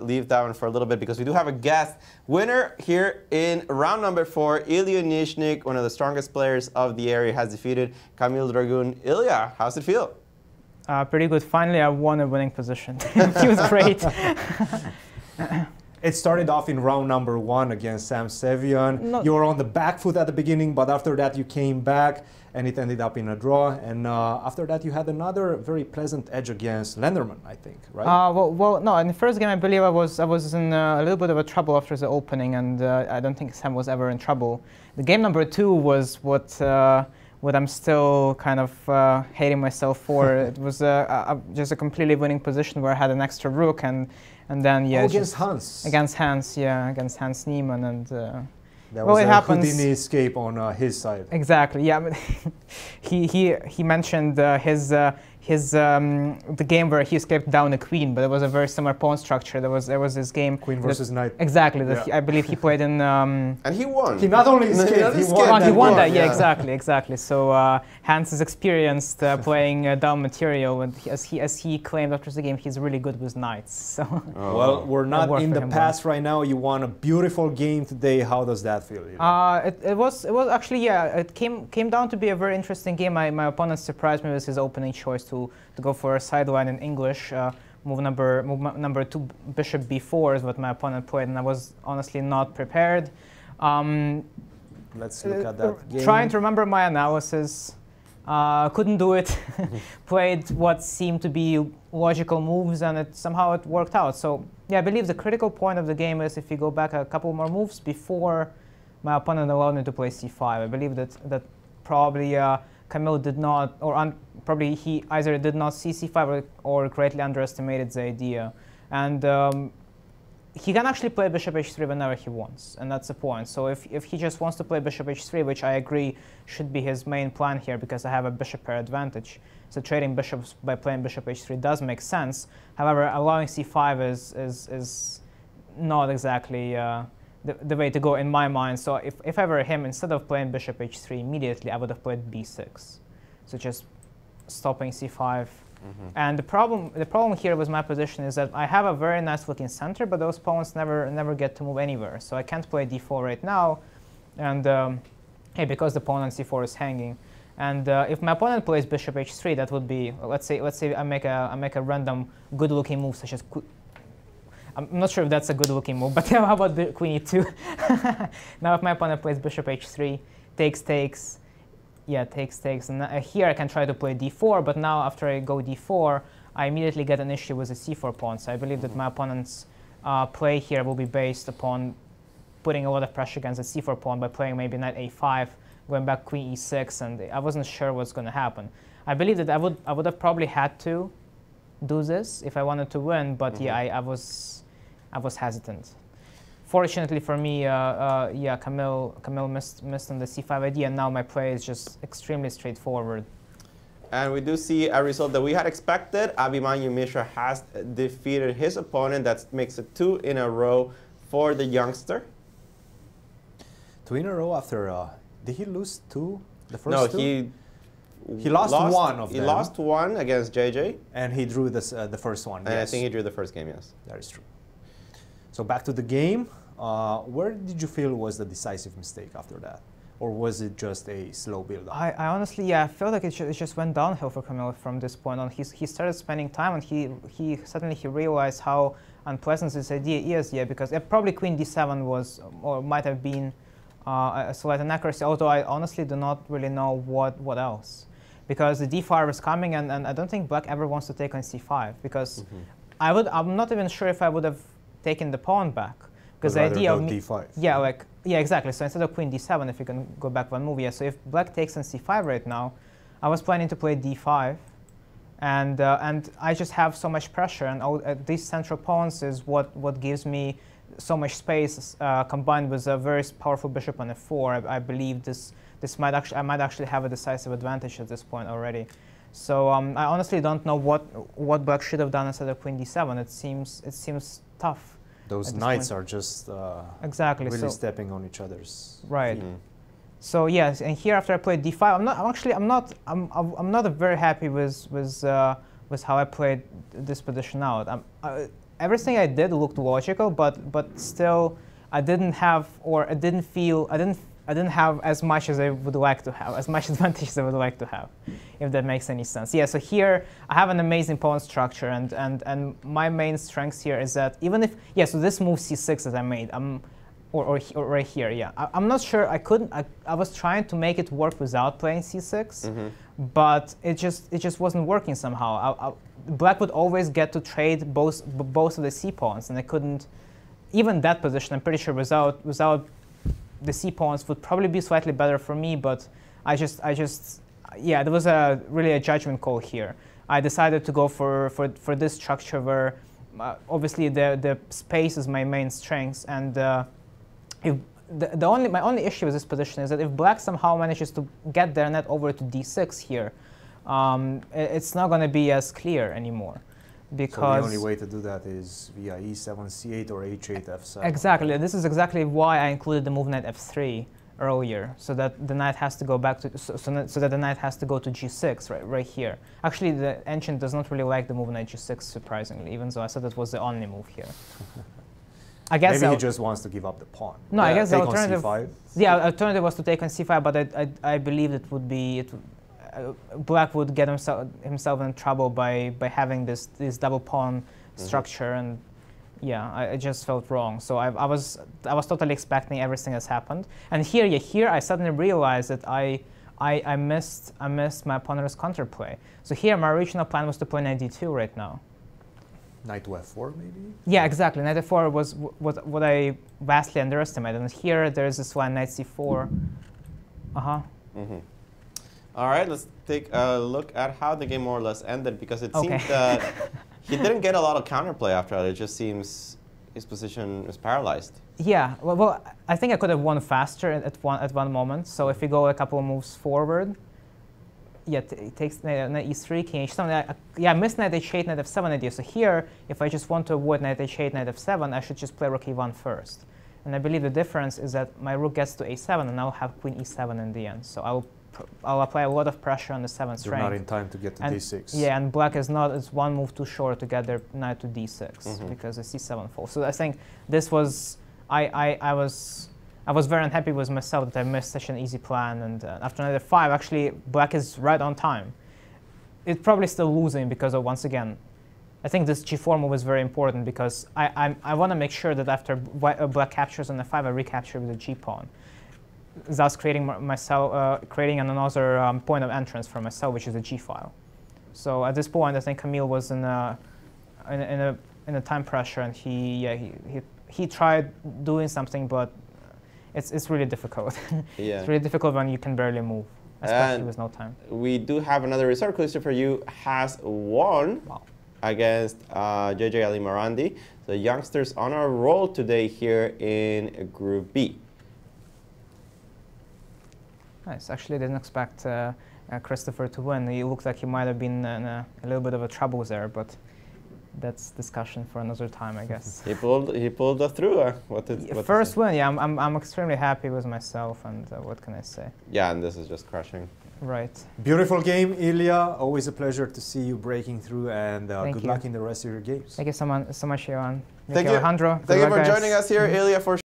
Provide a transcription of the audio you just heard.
leave that one for a little bit because we do have a guest winner here in round number four. Illya Nyzhnyk, one of the strongest players of the area, has defeated Kamil Dragun. Illya, how's it feel? Uh, pretty good. Finally, I won a winning position. it feels great. It started off in round number one against Sam Sevian. No. You were on the back foot at the beginning, but after that you came back and it ended up in a draw. And uh, after that you had another very pleasant edge against Lenderman, I think, right? Uh, well, well, no. In the first game, I believe I was I was in uh, a little bit of a trouble after the opening, and uh, I don't think Sam was ever in trouble. The game number two was what uh, what I'm still kind of uh, hating myself for. it was uh, a, just a completely winning position where I had an extra rook, and and then yeah, oh, against Hans. against Hans, yeah, against Hans Niemann, and. Uh, That well, was it a happens. Houdini escape on uh, his side. Exactly. Yeah. but he he he mentioned uh, his uh, his um, the game where he escaped down a queen, but it was a very similar pawn structure. There was there was this game. Queen that- versus knight. Exactly. That Yeah. he, I believe he played in. Um, And he won. He not only escaped, not he escaped, won. oh, he won that. Yeah, yeah. exactly, exactly. So uh, Hans is experienced uh, playing uh, down material, and he, as he as he claimed after the game, he's really good with knights. So Oh. Well, we're not in the him, past right now. You won a beautiful game today. How does that feel? Illya? Uh, it, it was it was actually yeah it came came down to be a very interesting game. My, my opponent surprised me with his opening choice to, to go for a sideline in English. Uh, move number move number two bishop b4 is what my opponent played, and I was honestly not prepared. Um, Let's look uh, at that game. Trying to remember my analysis, uh, couldn't do it. Played what seemed to be logical moves, and it somehow it worked out. So yeah, I believe the critical point of the game is if you go back a couple more moves before my opponent allowed me to play c5. I believe that that probably uh, Kamil did not, or probably he either did not see c5 or, or greatly underestimated the idea. And um, he can actually play bishop h3 whenever he wants, and that's the point. So if, if he just wants to play bishop h3, which I agree should be his main plan here because I have a bishop pair advantage, so trading bishops by playing bishop h3 does make sense. However, allowing c5 is, is, is not exactly uh, the, the way to go in my mind. So if, if I were him, instead of playing bishop h3 immediately, I would have played b6. So just stopping c5. And the problem, the problem here with my position is that I have a very nice looking center, but those pawns never, never get to move anywhere. So I can't play d4 right now, and um, hey, because the pawn on c4 is hanging. And uh, if my opponent plays bishop h3, that would be, let's say, let's say I make a, I make a random good looking move such as. I'm not sure if that's a good looking move, but how about the queen e2? now if my opponent plays bishop h3, takes, takes, yeah, takes, takes. And uh, here I can try to play d4, but now after I go d4, I immediately get an issue with the c4 pawn. So I believe that my opponent's uh, play here will be based upon putting a lot of pressure against the c4 pawn by playing maybe knight a5, going back queen e6, and I wasn't sure what's going to happen. I believe that I would, I would have probably had to do this if I wanted to win, but yeah, I, I was, I was hesitant. Fortunately for me, uh, uh, yeah, Kamil, Kamil missed, missed on the c5 idea, and now my play is just extremely straightforward. And we do see a result that we had expected. Abhimanyu Mishra has defeated his opponent. That makes it two in a row for the youngster. Two in a row after. Uh, did he lose two? The first no, two? he He lost one of he them. He lost one against JJ, and he drew this, uh, the first one. and I think he drew the first game. Yes. That is true. So back to the game. Uh, where did you feel was the decisive mistake after that? Or was it just a slow build-up? I, I honestly, yeah, I felt like it, it just went downhill for Kamil from this point on. He's, he started spending time, and he, he suddenly he realized how unpleasant this idea is. Yeah, because uh, probably Queen D7 was or might have been uh, a slight inaccuracy. Although I honestly do not really know what what else, because the D5 is coming, and, and I don't think Black ever wants to take on C5 because I would. I'm not even sure if I would have taken the pawn back because the idea of me, D5. yeah, like yeah, exactly. So instead of queen d7, if you can go back one move, yeah. So if black takes on c5 right now, I was planning to play d5, and uh, and I just have so much pressure, and all, uh, these central pawns is what what gives me so much space, uh, combined with a very powerful bishop on f4. I, I believe this this might actually I might actually have a decisive advantage at this point already. So um, I honestly don't know what what black should have done instead of queen d7. It seems it seems tough. Those knights point. are just uh, Exactly. really so stepping on each other's. right. Mm. So yes, and here after I played d5, I'm not. I'm actually. I'm not. I'm. I'm not very happy with with uh, with how I played this position out. I'm, uh, everything I did looked logical, but but still, I didn't have or I didn't feel I didn't I didn't have as much as I would like to have, as much advantage as I would like to have, if that makes any sense. Yeah, so here I have an amazing pawn structure, and, and, and my main strength here is that even if, yeah, so this move c6 that I made, I'm, or, or, or right here, yeah. I, am not sure, I couldn't, I, I was trying to make it work without playing c6, Mm-hmm. but it just, it just wasn't working somehow. I, I, black would always get to trade both, both of the c pawns, and I couldn't, even that position, I'm pretty sure without, without the C pawns would probably be slightly better for me, but I just, I just, yeah, there was a really a judgment call here. I decided to go for, for, for this structure where uh, obviously the, the space is my main strength, and uh, if the, the only my only issue with this position is that if black somehow manages to get their net over to d6 here, um, it's not going to be as clear anymore. Because So the only way to do that is via E e7, c8, or h8, f7. Exactly. This is exactly why I included the move knight f3 earlier, so that the knight has to go back to so, so, that- so that the knight has to go to g6 right right here. Actually, the engine does not really like the move knight g6 surprisingly, even though I said that was the only move here. I guess Maybe he just wants to give up the pawn. no, I Yeah, guess the alternative. c5. Yeah, alternative was to take on c5, but I, I, I believe it would be it, black would get himself himself in trouble by by having this this double pawn structure, and yeah, I, I just felt wrong. So I, I was I was totally expecting everything that's happened, and here yeah here I suddenly realized that I. I, I missed I missed my opponent's counterplay. So here my original plan was to play knight d2 right now. Knight to f4, maybe? Yeah, exactly. Knight f4 was what, what I vastly underestimated. And here there's this one, knight c4. Uh huh. Mhm. All right, let's take a look at how the game more or less ended because it Okay. seemed that he didn't get a lot of counterplay after that. It just seems his position is paralyzed. Yeah, well, well, I think I could have won faster at, one at one moment. So if we go a couple of moves forward, yeah, t- it takes knight, knight e3, king h7. I- I- yeah, I missed knight h8, knight f7 idea. So here, if I just want to avoid knight h8, knight f7, I should just play rook e1 first. And I believe the difference is that my rook gets to a7, and I'll have queen e7 in the end. So I'll I'll apply a lot of pressure on the seventh You're rank. not in time to get to And- d6. Yeah, and black is not, it's one move too short to get their knight to d6 Mhm. because the c7 falls. So I think this was, I, I, I was, I was very unhappy with myself that I missed such an easy plan. And uh, after knight f5, actually, black is right on time. It's probably still losing because of, once again, I think this g4 move is very important because I, I, I want to make sure that after uh, black captures on f5, I recapture with the g pawn thus creating myself, uh, creating another um, point of entrance for myself, which is a G file. So at this point, I think Kamil was in a, in a, in a, in a time pressure, and he, yeah, he, he, he tried doing something, but it's, it's really difficult. Yeah. it's really difficult when you can barely move, especially And- with no time. We do have another result. Christopher Yoo has won Wow. against uh, JJ Ali Marandi. The youngsters on a roll today here in Group B. Nice. Actually, I didn't expect uh, uh, Christopher to win. He looked like he might have been in a, a little bit of a trouble there, but that's discussion for another time, I guess. He pulled he pulled us through. Uh, what did, what First say? win, yeah, I'm, I'm, I'm extremely happy with myself, and uh, what can I say? Yeah, and this is just crushing. Right. Beautiful game, Illya. Always a pleasure to see you breaking through, and uh, good you. luck in the rest of your games. Thank you so much, so much Ivan. Thank you. Alejandro. Thank Good you for guys. joining us here, Illya, for